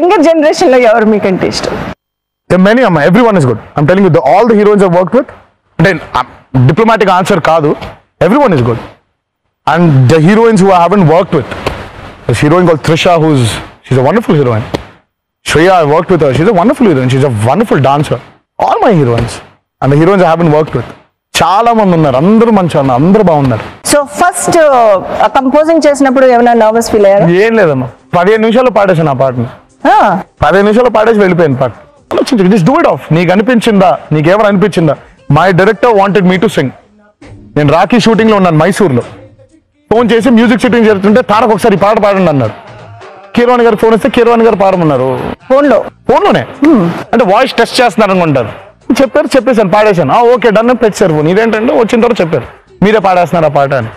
Younger జనరేషన్లో ఎవరు మీకంటే ఇష్టం? మెనీ అమ్మ everyone is good I'm telling you all the heroines work with అంటే డిప్లొమాటిక్ ఆన్సర్ కాదు. Everyone is good and the heroines who haven work with this heroine call Trisha who's she's a wonderful heroine Shreya I work with she's a wonderful heroine she's a wonderful dancer all my heroines and the heroines I haven work with చాలా మంది ఉన్నారు. అందరూ మంచి ఉన్నారు అందరూ బాగున్నారు. So first composing చేసినప్పుడు ఏమైనా నర్వస్ ఫీల్ అయ్యారా? ఏం లేదమ్మా. పదిహేను నిమిషాలు పాడేసాను ఆ పాటని. పదిహేను నిమిషాలు పాడేసి వెళ్ళిపోయింది పాట జస్ట్ డూ ఇట్ ఆఫ్ నీకు అనిపించిందా? నీకేమైనా అనిపించిందా? My director wanted me to sing నేను రాఖీ షూటింగ్లో ఉన్నాను మైసూర్లో. ఫోన్ చేసి మ్యూజిక్ షూటింగ్ జరుగుతుంటే తారక్ ఒకసారి పాట పాడండి అన్నారు కీరవాణి గారు ఫోన్ వస్తే కీరవాణి గారు పాడమన్నారు. ఫోన్లో? ఫోన్లోనే అంటే వాయిస్ టెస్ట్ చేస్తున్నారు అనుకుంటారు చెప్పారు చెప్పేసాను పాడేశాను. ఓకే డన్ పెట్టారు. ఫోన్ ఇదేంటంటే వచ్చిన తర్వాత చెప్పారు. మీరే పాడేస్తున్నారు ఆ పాట అని.